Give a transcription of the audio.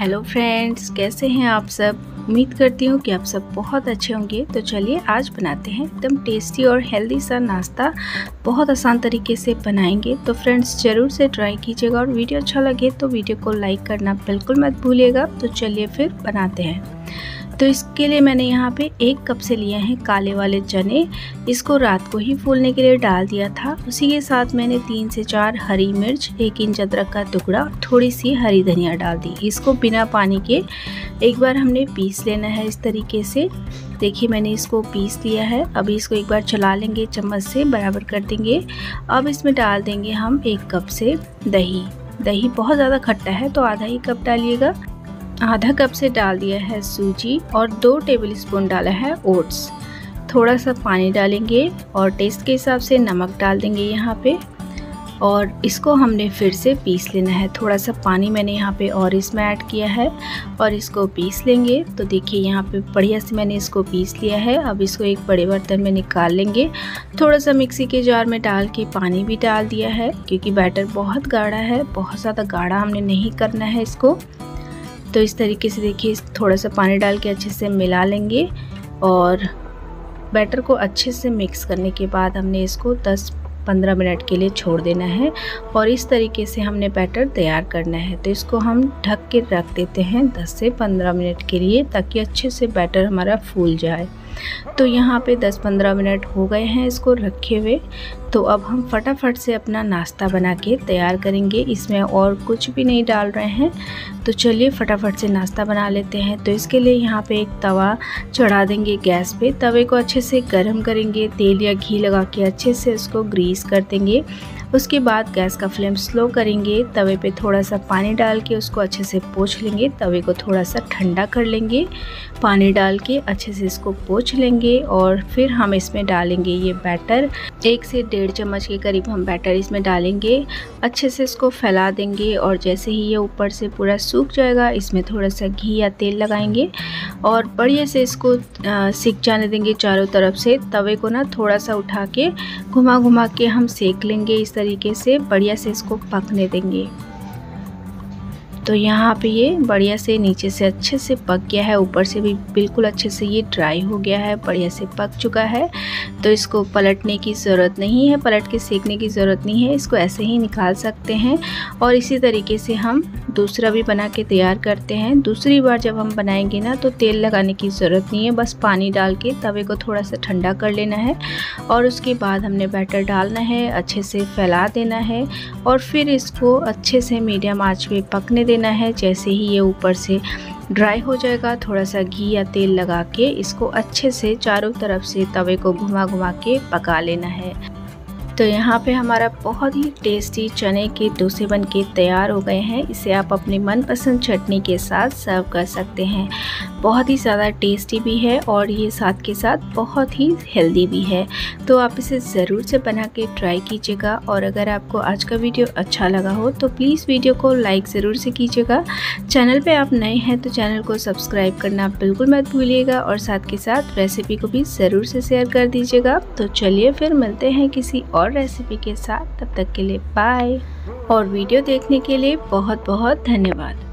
Hello friends कैसे हैं आप सब? उम्मीद करती हूँ कि आप सब बहुत अच्छे होंगे। तो चलिए आज बनाते हैं एकदम टेस्टी और हेल्दी सा नाश्ता बहुत आसान तरीके से बनाएँगे। तो फ्रेंड्स ज़रूर से ट्राई कीजिएगा और वीडियो अच्छा लगे तो वीडियो को लाइक करना बिल्कुल मत भूलिएगा। तो चलिए फिर बनाते हैं। तो इसके लिए मैंने यहाँ पे एक कप से लिए हैं काले वाले चने। इसको रात को ही फूलने के लिए डाल दिया था। उसी के साथ मैंने तीन से चार हरी मिर्च, एक इंच अदरक का टुकड़ा थोड़ी सी हरी धनिया डाल दी। इसको बिना पानी के एक बार हमने पीस लेना है इस तरीके से। देखिए मैंने इसको पीस लिया है। अभी इसको एक बार चला लेंगे, चम्मच से बराबर कर देंगे। अब इसमें डाल देंगे हम एक कप से दही। दही बहुत ज़्यादा खट्टा है तो आधा ही कप डालिएगा। आधा कप से डाल दिया है सूजी और दो टेबल स्पून डाला है ओट्स थोड़ा सा पानी डालेंगे और टेस्ट के हिसाब से नमक डाल देंगे यहाँ पे। और इसको हमने फिर से पीस लेना है। थोड़ा सा पानी मैंने यहाँ पे और इसमें ऐड किया है और इसको पीस लेंगे। तो देखिए यहाँ पे बढ़िया से मैंने इसको पीस लिया है। अब इसको एक बड़े बर्तन में निकाल लेंगे। थोड़ा सा मिक्सी के जार में डाल के पानी भी डाल दिया है, क्योंकि बैटर बहुत गाढ़ा है। बहुत ज़्यादा गाढ़ा हमने नहीं करना है इसको। तो इस तरीके से देखिए थोड़ा सा पानी डाल के अच्छे से मिला लेंगे और बैटर को अच्छे से मिक्स करने के बाद हमने इसको 10-15 मिनट के लिए छोड़ देना है और इस तरीके से हमने बैटर तैयार करना है। तो इसको हम ढक के रख देते हैं 10 से 15 मिनट के लिए ताकि अच्छे से बैटर हमारा फूल जाए। तो यहाँ पे 10-15 मिनट हो गए हैं इसको रखे हुए। तो अब हम फटाफट से अपना नाश्ता बना के तैयार करेंगे। इसमें और कुछ भी नहीं डाल रहे हैं। तो चलिए फटाफट से नाश्ता बना लेते हैं। तो इसके लिए यहाँ पे एक तवा चढ़ा देंगे गैस पे। तवे को अच्छे से गर्म करेंगे। तेल या घी लगा के अच्छे से उसको ग्रीस कर देंगे। उसके बाद गैस का फ्लेम स्लो करेंगे। तवे पे थोड़ा सा पानी डाल के उसको अच्छे से पोछ लेंगे। तवे को थोड़ा सा ठंडा कर लेंगे। पानी डाल के अच्छे से इसको पोछ लेंगे और फिर हम इसमें डालेंगे ये बैटर। एक से डेढ़ चम्मच के करीब हम बैटर इसमें डालेंगे। अच्छे से इसको फैला देंगे और जैसे ही ये ऊपर से पूरा सूख जाएगा, इसमें थोड़ा सा घी या तेल लगाएँगे और बढ़िया से इसको सीख जाने देंगे चारों तरफ़ से। तवे को ना थोड़ा सा उठा के घुमा घुमा के हम सेक लेंगे इस तरीके से, बढ़िया से इसको पकने देंगे। तो यहाँ पे ये बढ़िया से नीचे से अच्छे से पक गया है, ऊपर से भी बिल्कुल अच्छे से ये ड्राई हो गया है, बढ़िया से पक चुका है। तो इसको पलटने की ज़रूरत नहीं है, पलट के सेकने की ज़रूरत नहीं है, इसको ऐसे ही निकाल सकते हैं। और इसी तरीके से हम दूसरा भी बना के तैयार करते हैं। दूसरी बार जब हम बनाएँगे ना तो तेल लगाने की ज़रूरत नहीं है, बस पानी डाल के तवे को थोड़ा सा ठंडा कर लेना है। और उसके बाद हमने बैटर डालना है, अच्छे से फैला देना है। और फिर इसको अच्छे से मीडियम आँच पे पकने देना देना है, जैसे ही ये ऊपर से ड्राई हो जाएगा थोड़ा सा घी या तेल लगा के इसको अच्छे से चारों तरफ़ से तवे को घुमा घुमा के पका लेना है। तो यहाँ पे हमारा बहुत ही टेस्टी चने के डोसे बन के तैयार हो गए हैं। इसे आप अपनी मनपसंद चटनी के साथ सर्व कर सकते हैं। बहुत ही ज़्यादा टेस्टी भी है और ये साथ के साथ बहुत ही हेल्दी भी है। तो आप इसे ज़रूर से बना के ट्राई कीजिएगा और अगर आपको आज का वीडियो अच्छा लगा हो तो प्लीज़ वीडियो को लाइक ज़रूर से कीजिएगा। चैनल पे आप नए हैं तो चैनल को सब्सक्राइब करना बिल्कुल मत भूलिएगा और साथ के साथ रेसिपी को भी ज़रूर से शेयर कर दीजिएगा। तो चलिए फिर मिलते हैं किसी और रेसिपी के साथ। तब तक के लिए बाय और वीडियो देखने के लिए बहुत बहुत धन्यवाद।